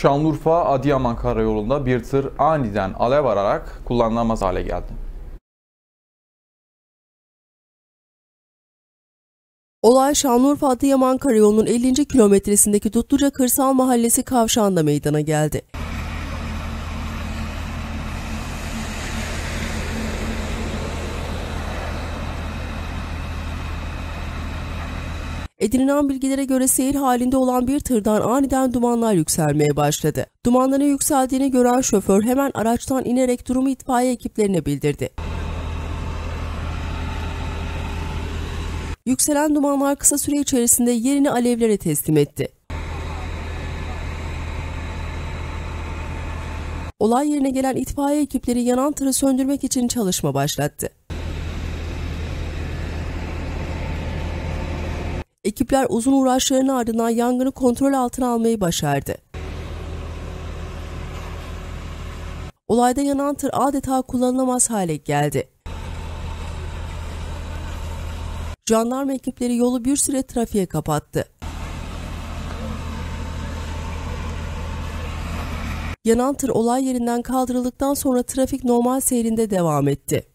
Şanlıurfa Adıyaman karayolunda bir tır aniden alev ararak kullanılamaz hale geldi. Olay Şanlıurfa Adıyaman Karayolu'nun 50. kilometresindeki Dutluca Kırsal Mahallesi kavşağında meydana geldi. Edinilen bilgilere göre seyir halinde olan bir tırdan aniden dumanlar yükselmeye başladı. Dumanların yükseldiğini gören şoför hemen araçtan inerek durumu itfaiye ekiplerine bildirdi. Yükselen dumanlar kısa süre içerisinde yerini alevlere teslim etti. Olay yerine gelen itfaiye ekipleri yanan tırı söndürmek için çalışma başlattı. Ekipler uzun uğraşların ardından yangını kontrol altına almayı başardı. Olayda yanan tır adeta kullanılamaz hale geldi. Jandarma ekipleri yolu bir süre trafiğe kapattı. Yanan tır olay yerinden kaldırıldıktan sonra trafik normal seyrinde devam etti.